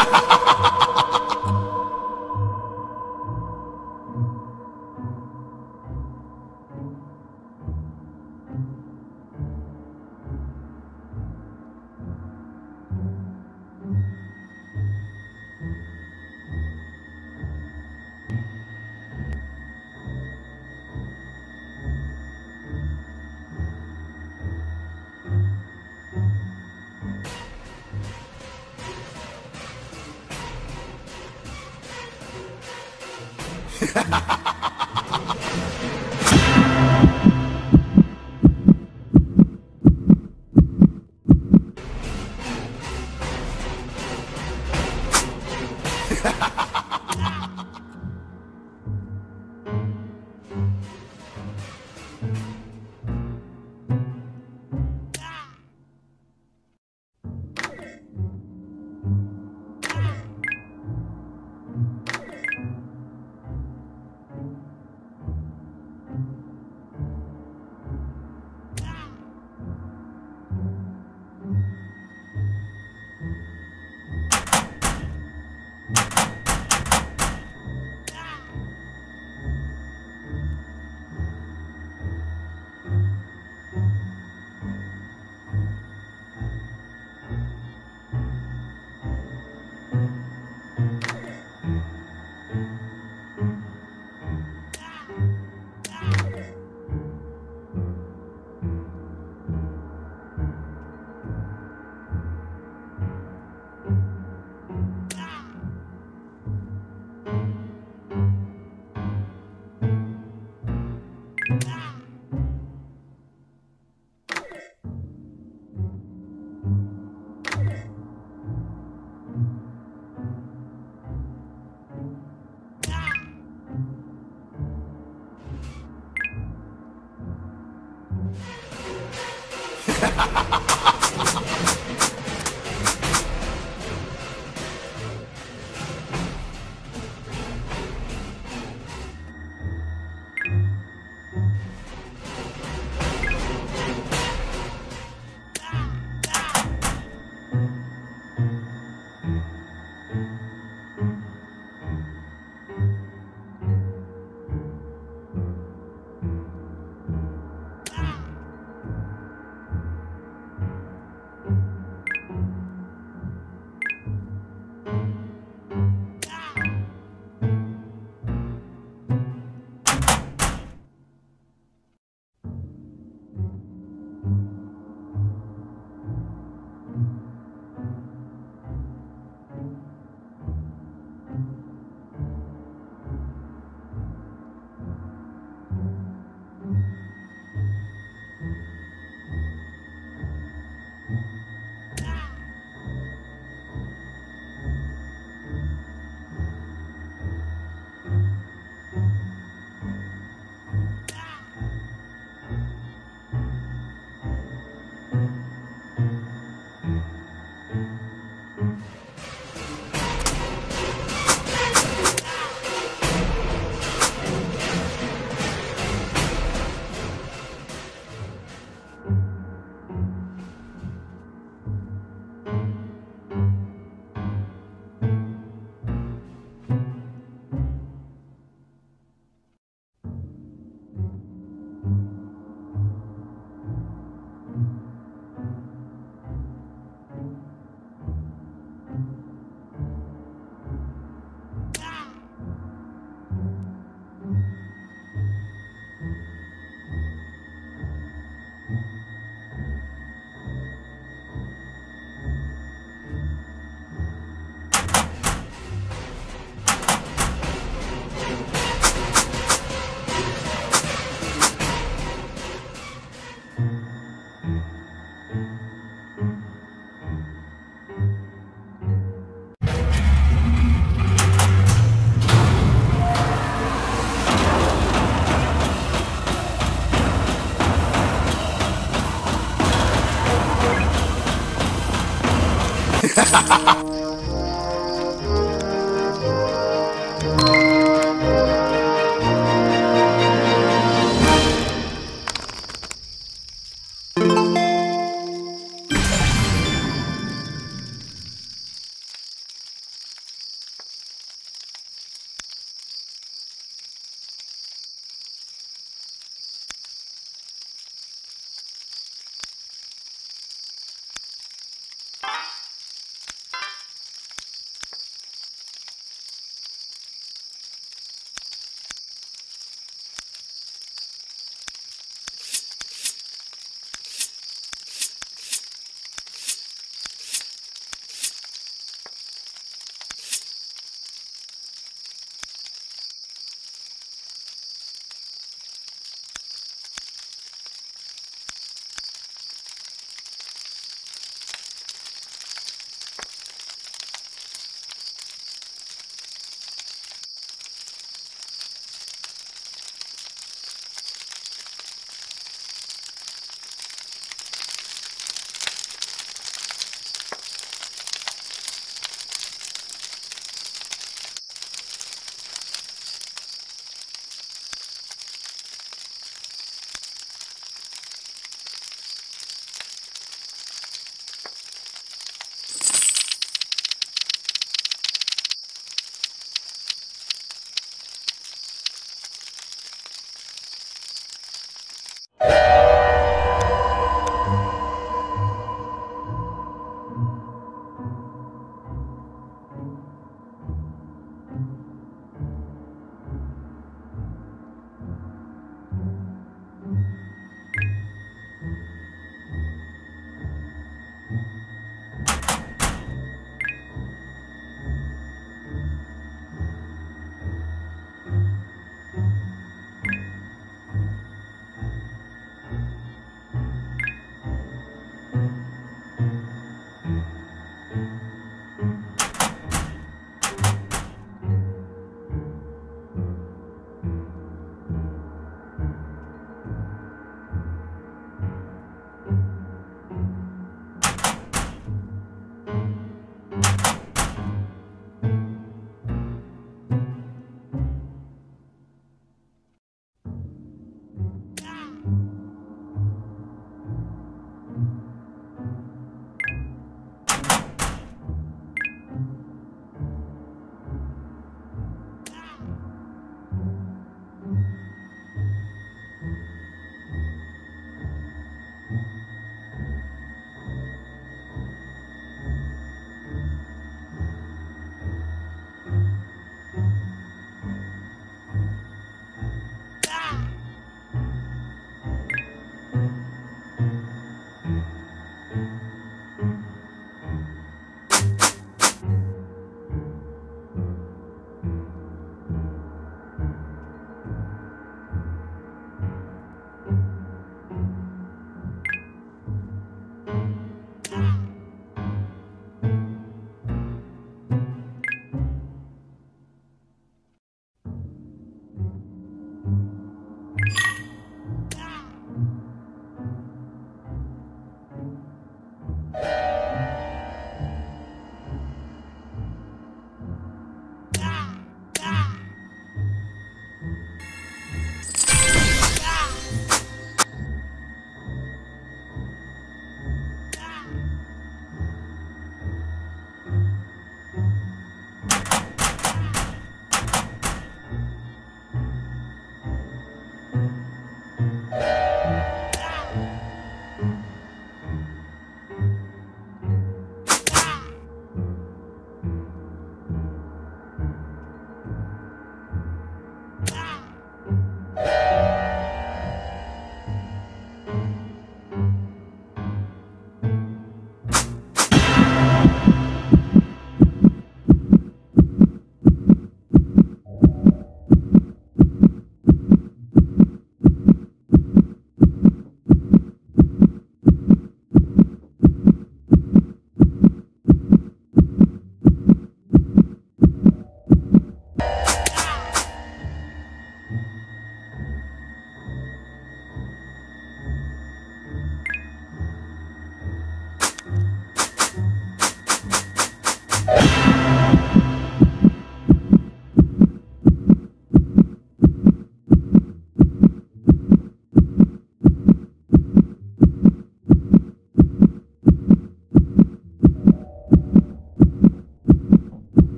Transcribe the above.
Ha ハハハ! Ha ha ha! Ha!